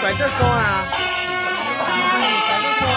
甩这说啊，甩这说啊。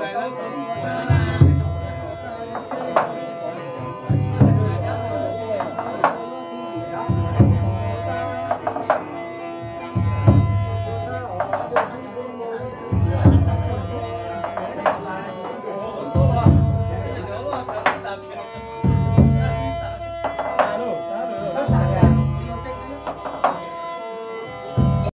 来了。